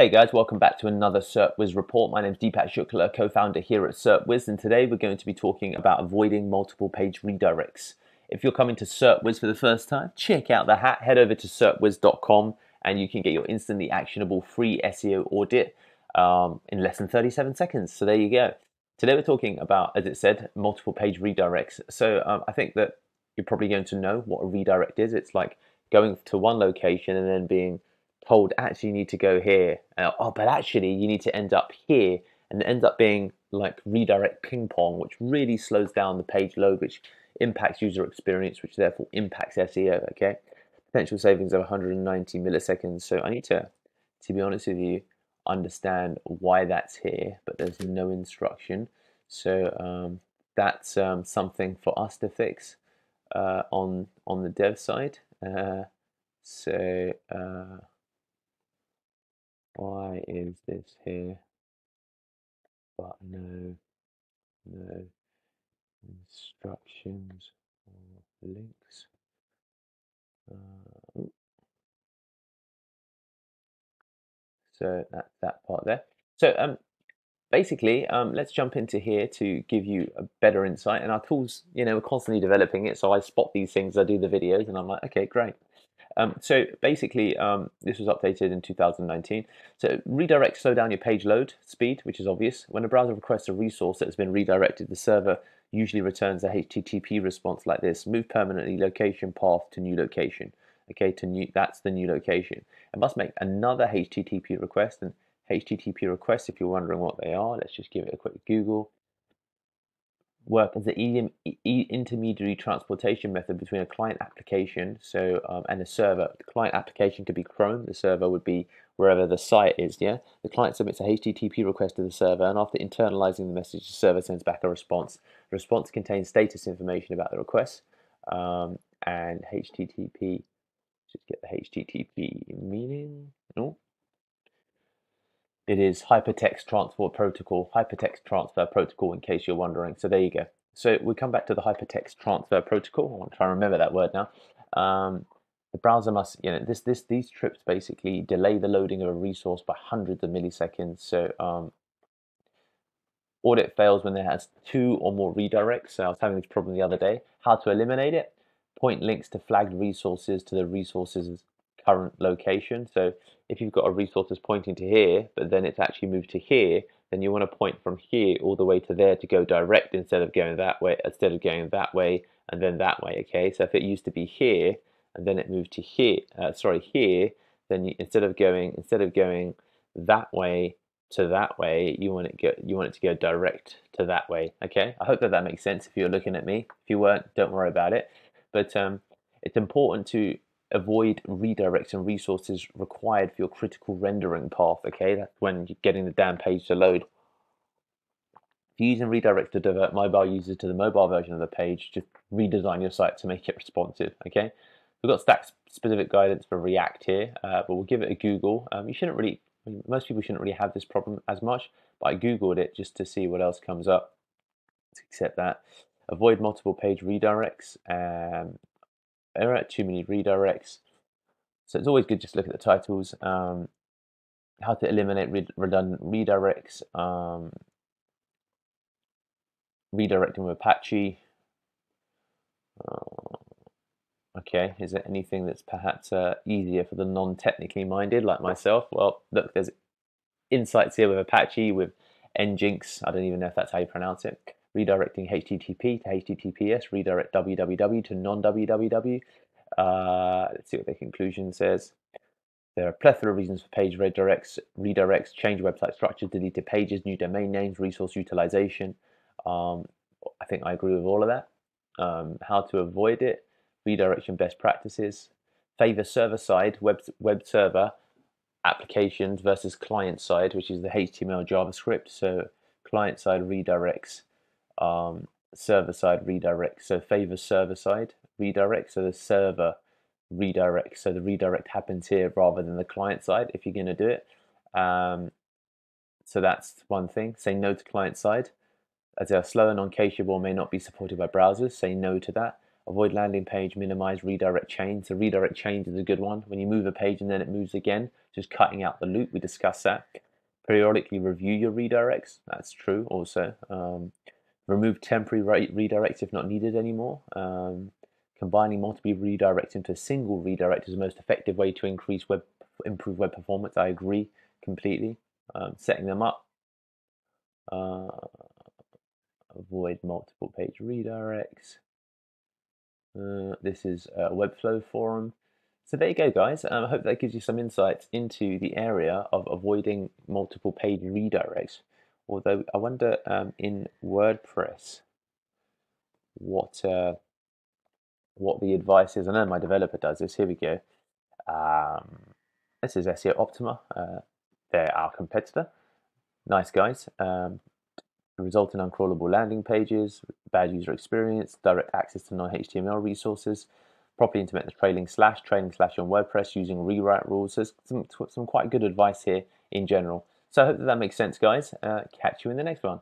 Hey guys, welcome back to another Serpwizz report. My name is Deepak Shukla, co-founder here at Serpwizz, and today we're going to be talking about avoiding multiple page redirects. If you're coming to Serpwizz for the first time, check out the hat, head over to serpwizz.com and you can get your instantly actionable free SEO audit um, in less than 37 seconds. So there you go. Today we're talking about, as it said, multiple page redirects. So um, I think that you're probably going to know what a redirect is. It's like going to one location and then being told actually you need to go here. Uh, oh but actually you need to end up here and it ends up being like redirect ping pong which really slows down the page load which impacts user experience which therefore impacts SEO okay? Potential savings of 190 milliseconds. So I need to to be honest with you understand why that's here but there's no instruction. So um, that's um, something for us to fix uh, on on the dev side. Uh, so uh, why is this here? But no no instructions or links. Uh, so that that part there. So um basically um, let's jump into here to give you a better insight and our tools you know we're constantly developing it so I spot these things I do the videos and I'm like okay great um, so basically, um, this was updated in 2019. So redirect slow down your page load speed, which is obvious. When a browser requests a resource that has been redirected, the server usually returns a HTTP response like this: move permanently location path to new location. Okay, to new that's the new location. It must make another HTTP request and HTTP requests. If you're wondering what they are, let's just give it a quick Google work as an intermediary transportation method between a client application so um, and a server. The client application could be Chrome, the server would be wherever the site is. Yeah, the client submits a HTTP request to the server, and after internalizing the message, the server sends back a response. The response contains status information about the request um, and HTTP. Just get the HTTP meaning. No, it is Hypertext Transport Protocol, Hypertext Transfer Protocol, in case you're wondering. So there you go. So we come back to the Hypertext Transfer Protocol. I want to try and remember that word now. Um, the browser must, you know, this, this, these trips basically delay the loading of a resource by hundreds of milliseconds. So um, audit fails when there has two or more redirects. So I was having this problem the other day. How to eliminate it? Point links to flagged resources to the resources current location. So if you've got a resource that's pointing to here, but then it's actually moved to here, then you want to point from here all the way to there to go direct instead of going that way, instead of going that way and then that way. Okay, so if it used to be here and then it moved to here, uh, sorry, here, then you, instead of going instead of going that way to that way, you want it go, you want it to go direct to that way. Okay, I hope that that makes sense. If you're looking at me, if you weren't, don't worry about it. But um, it's important to avoid redirects and resources required for your critical rendering path. Okay, that's when you're getting the damn page to load. If you're using to divert mobile users to the mobile version of the page, just redesign your site to make it responsive. Okay, we've got stack specific guidance for React here, uh, but we'll give it a Google. Um, you shouldn't really, most people shouldn't really have this problem as much, but I Googled it just to see what else comes up. Let's accept that. Avoid multiple page redirects. Um, error, too many redirects. So it's always good just look at the titles. Um, how to eliminate re redundant redirects. Um, redirecting with Apache. Uh, okay, is there anything that's perhaps uh, easier for the non-technically minded like myself? Well, look, there's insights here with Apache, with Nginx. I don't even know if that's how you pronounce it redirecting HTTP to HTTPS, redirect www to non-www. Uh, let's see what the conclusion says. There are a plethora of reasons for page redirects, redirects, change website structures, deleted pages, new domain names, resource utilization. Um, I think I agree with all of that. Um, how to avoid it, redirection best practices, favor server side, web, web server applications versus client side, which is the HTML JavaScript. So client side redirects um, server side redirect. So favor server side redirect. So the server redirect. So the redirect happens here rather than the client side if you're going to do it. Um, so that's one thing. Say no to client side. As are slow and non-cacheable may not be supported by browsers, say no to that. avoid landing page, minimize redirect chains. So redirect chains is a good one. When you move a page and then it moves again, just cutting out the loop. We discussed that. Periodically review your redirects. That's true also. Um, remove temporary redirects if not needed anymore. Um, combining multiple redirects into a single redirect is the most effective way to increase web improve web performance. I agree completely. Um, setting them up. Uh, avoid multiple page redirects. Uh, this is a Webflow forum. So there you go, guys. Um, I hope that gives you some insights into the area of avoiding multiple page redirects. Although I wonder um, in WordPress what uh, what the advice is. I know my developer does this. Here we go. Um, this is SEOptimer. Uh, they're our competitor. Nice guys. Um, result in uncrawlable landing pages, bad user experience, direct access to non-HTML resources, properly implement the trailing slash, trailing slash on WordPress using rewrite rules. There's some, some quite good advice here in general. So I hope that, that makes sense, guys. Uh, catch you in the next one.